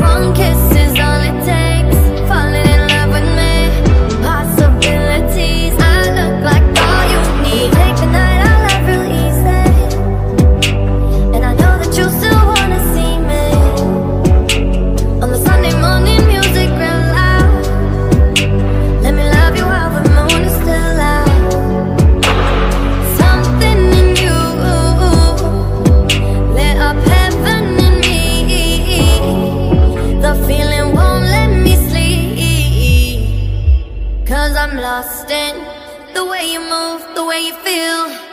one kiss Cause I'm lost in the way you move, the way you feel.